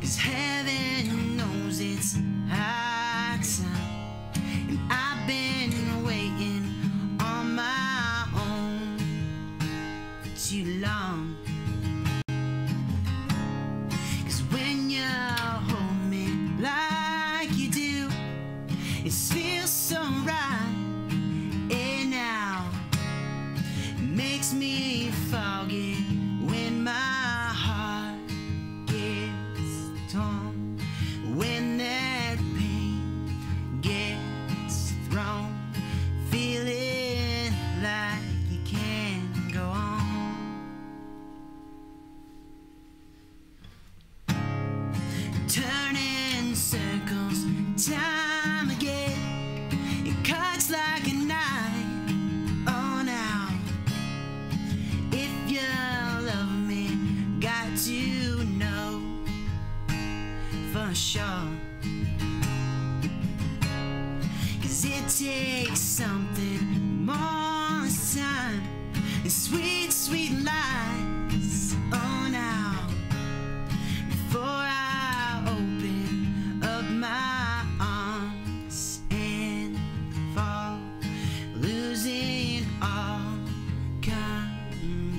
Cause heaven knows it's high time. And I've been waiting on my own for too long. Cause when you hold me like you do, it's time again. It cuts like a knife. Oh, if you love me, got to know for sure. Cause it takes something more this time. And sweet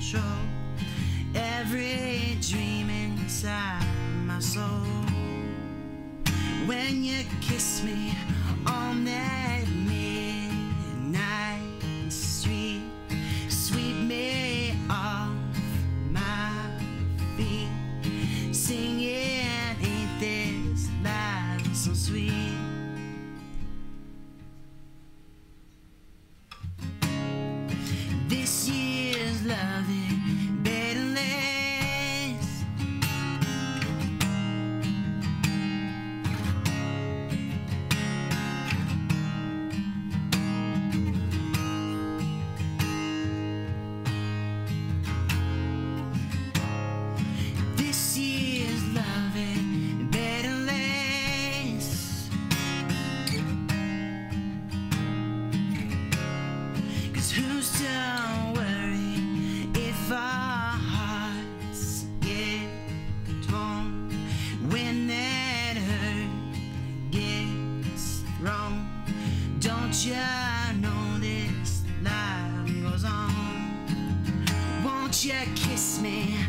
control. Every dream inside my soul. When you kiss me ya know this life goes on? Won't you kiss me?